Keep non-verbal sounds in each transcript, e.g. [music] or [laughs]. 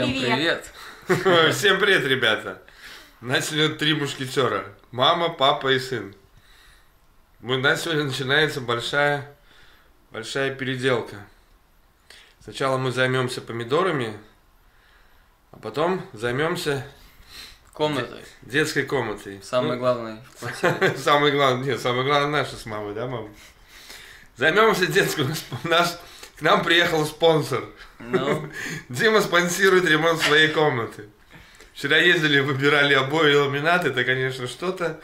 Всем привет. привет. [laughs] Всем привет, ребята. Нас сегодня три мушкетера. Мама, папа и сын. У нас сегодня начинается большая, большая переделка. Сначала мы займемся помидорами, а потом займемся Комнатой. детской комнатой. Самое Ну, главное. [laughs] Самое главное, нет, самое главное наше с мамой, да, мама? Займемся детской. У [laughs] нас- У нас к нам приехал спонсор. Ну, [laughs] Дима спонсирует ремонт своей комнаты. Вчера ездили, выбирали обои и ламинат, это, конечно, что-то,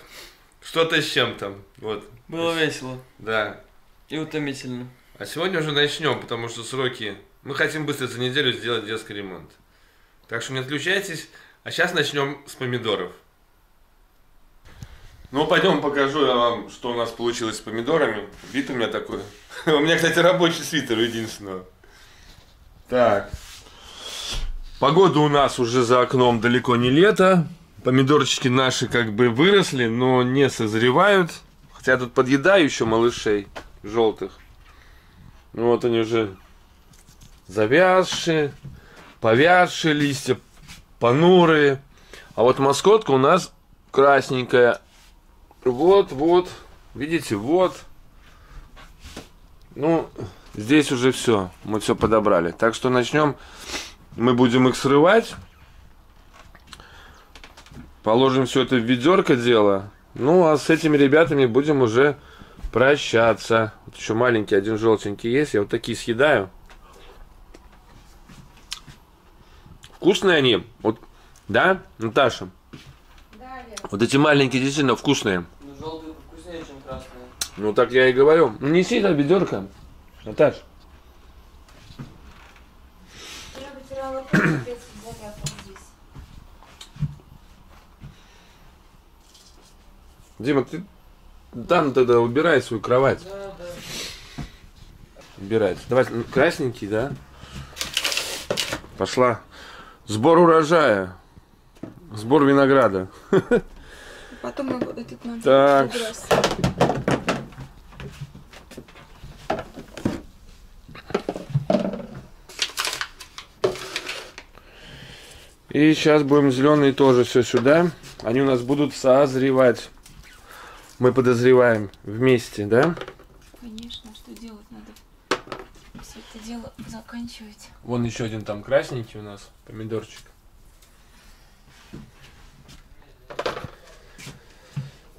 что-то с чем-то. Вот, было весело да. и утомительно. А сегодня уже начнем, потому что сроки... Мы хотим быстро за неделю сделать детский ремонт. Так что не отключайтесь. А сейчас начнем с помидоров. Ну, пойдем покажу я вам, что у нас получилось с помидорами. Вид у меня такой. [laughs] У меня, кстати, рабочий свитер единственного. Так. Погода у нас уже за окном далеко не лето. Помидорчики наши как бы выросли, но не созревают. Хотя я тут подъедаю еще малышей желтых. Ну вот они уже завязшие, повязшие листья, понурые. А вот маскотка у нас красненькая. Вот, вот, видите, вот. Ну, здесь уже все, мы все подобрали. Так что начнем, мы будем их срывать. Положим все это в ведерко дело. Ну, а с этими ребятами будем уже прощаться. Вот еще маленький, один желтенький есть. Я вот такие съедаю. Вкусные они? Вот, да, Наташа? Да. Вот эти маленькие действительно вкусные. Ну, желтые вкуснее, чем красные. Ну так я и говорю. Ну, Неси это ведерко. Наташ. [coughs] Дима, ты там тогда убирай свою кровать. Да. Давай, ну, красненький, да? Пошла. Сбор урожая. Сбор винограда. [laughs] Потом этот надо Так. И сейчас будем зеленые тоже все сюда. Они у нас будут созревать. Мы подозреваем вместе, да? Конечно, что делать надо? Все это дело заканчивать. Вон еще один там красненький у нас, помидорчик.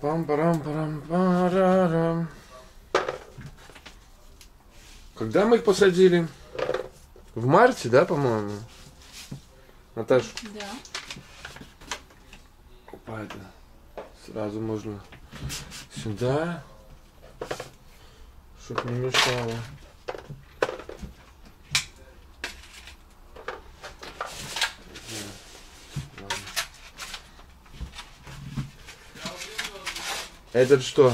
пам парам парам парарам Когда мы их посадили? В марте, да, по-моему? Наташ, Да. опа, это сразу можно сюда, чтоб не мешало. Этот что?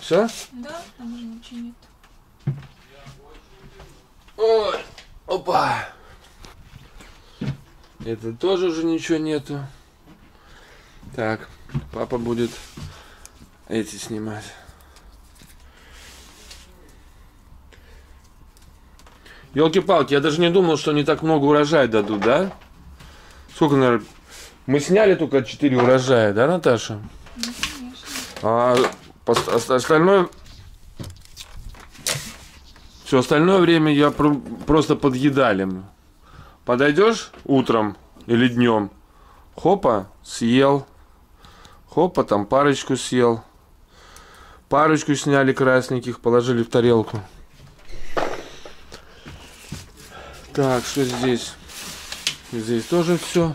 Все? Да, там уже ничего нет. Ой, опа. Это тоже уже ничего нету. Так, папа будет эти снимать. Елки-палки, я даже не думал, что они так много урожая дадут, да? Сколько, наверное? Мы сняли только 4 урожая, да, Наташа? Ну, конечно. А ост- остальное... Все остальное время я про- просто подъедали. Подойдешь утром или днем, хопа, съел. Хопа, там парочку съел. Парочку сняли красненьких, положили в тарелку. Так, что здесь? Здесь тоже все.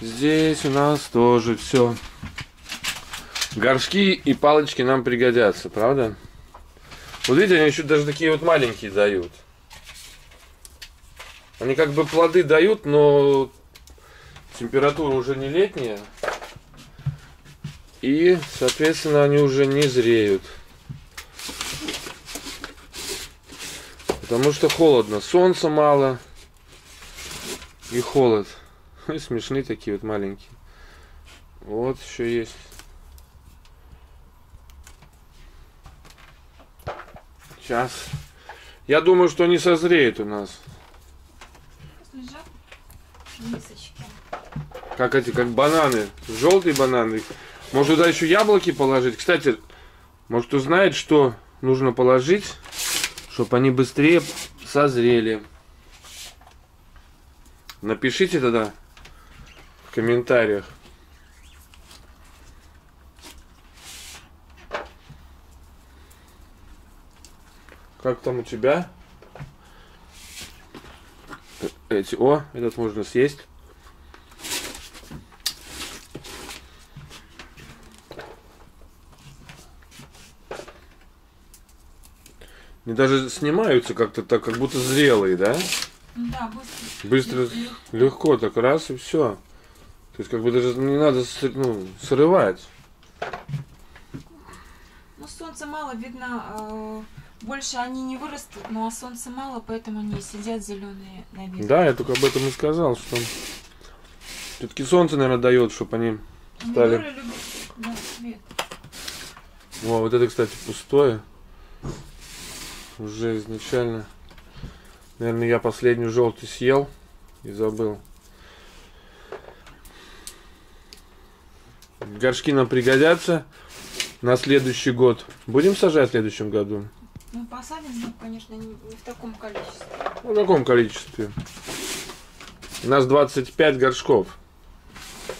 Здесь у нас тоже все. Горшки и палочки нам пригодятся, правда? Вот видите, они еще даже такие вот маленькие дают. Они как бы плоды дают, но температура уже не летняя. И, соответственно, они уже не зреют. Потому что холодно. Солнца мало. И холод. [laughs] И смешные такие вот маленькие. Вот еще есть. Сейчас. Я думаю, что не созреет у нас. Не как эти, как бананы. Желтые бананы. Может туда еще яблоки положить. Кстати, может кто знает, что нужно положить, чтобы они быстрее созрели. Напишите тогда в комментариях. Как там у тебя? Эти, о, этот можно съесть. Они даже снимаются как-то так, как будто зрелые, да? Да, быстро. Быстро, Легко. легко, так раз и все. То есть как бы даже не надо ну, срывать. Ну, солнца мало, видно, э, больше они не вырастут, но а солнца мало, поэтому они сидят зеленые на ветке. Да, я только об этом и сказал, что все-таки солнце, наверное, дает, чтобы они стали. Любят да, свет. О, вот это, кстати, пустое. Уже изначально. Наверное, я последнюю желтый съел и забыл. Горшки нам пригодятся на следующий год. Будем сажать в следующем году? Ну, посадим, но, конечно, не, не в таком количестве. Ну, в каком количестве? У нас 25 горшков.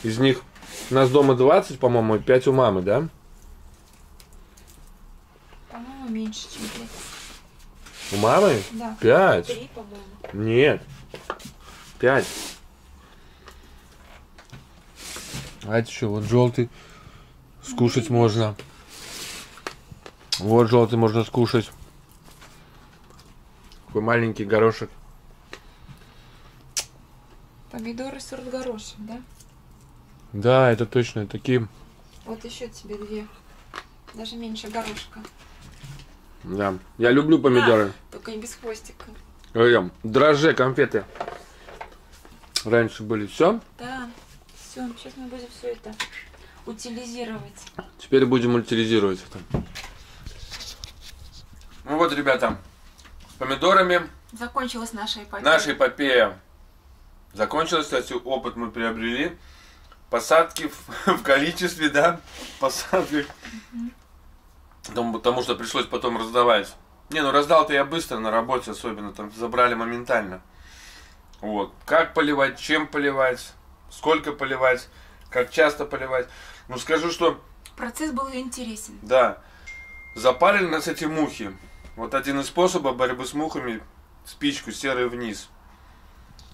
Из них у нас дома 20, по-моему, и 5 у мамы, да? По-моему, меньше, чем пять. У мамы? Да. 5. Три, по-моему. Нет. 5. А это что, вот желтый скушать можно. Вот желтый можно скушать. Такой маленький горошек. Помидоры сорт горошек, да? Да, это точно такие. Вот еще тебе две. Даже меньше горошка. Да. Я люблю помидоры. Только не без хвостика. Ой, Дрожжи, конфеты. Раньше были все. Да. Все, сейчас мы будем все это утилизировать. Теперь будем утилизировать это. Ну вот, ребята, помидорами Закончилась наша эпопея. наша эпопея закончилась. Кстати, опыт мы приобрели. Посадки в, [laughs] в количестве, да, посадки. Потому, потому что пришлось потом раздавать. Не, ну раздал-то я быстро на работе, особенно там забрали моментально. Вот. Как поливать, чем поливать, сколько поливать, как часто поливать. Ну скажу, что Процесс был интересен. да, запалили нас эти мухи. Вот один из способов борьбы с мухами спичку серой вниз.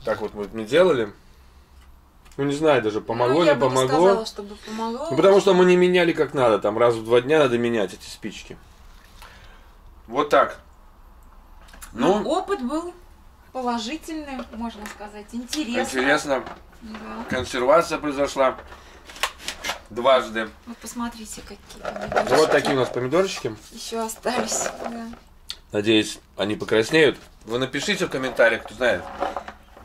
Так вот мы не делали. Ну не знаю даже, помогло, ну, я не бы помогло. сказала, чтобы помогло. Ну, потому что мы не меняли как надо, там раз в два дня надо менять эти спички. Вот так. Ну, Ну, опыт был положительный, можно сказать, интересный. интересно, Да. консервация произошла дважды. Вот посмотрите, какие Ну, Вот такие у нас помидорчики. еще остались. Да. Надеюсь, они покраснеют. Вы напишите в комментариях, кто знает,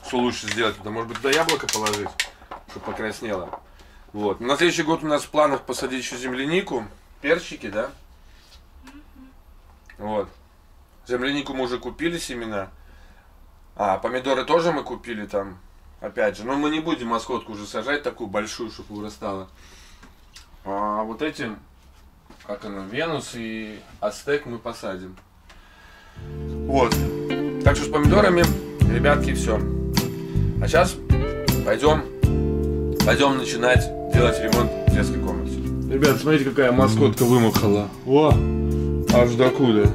что лучше сделать. Это может быть туда яблоко положить, чтобы покраснело. Вот. На следующий год у нас в планах посадить еще землянику, перчики, да? Вот. Землянику мы уже купили семена. А, помидоры тоже мы купили там. Опять же, но мы не будем маскотку уже сажать такую большую, чтобы вырастала. А вот эти, как она, Венус и Ацтек мы посадим. Вот. Так что с помидорами, ребятки, все. А сейчас пойдем, пойдем начинать делать ремонт в детской комнате. Ребят, смотрите, какая маскотка вымахала. О, аж докуда.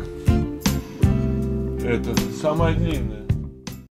Это самая длинная.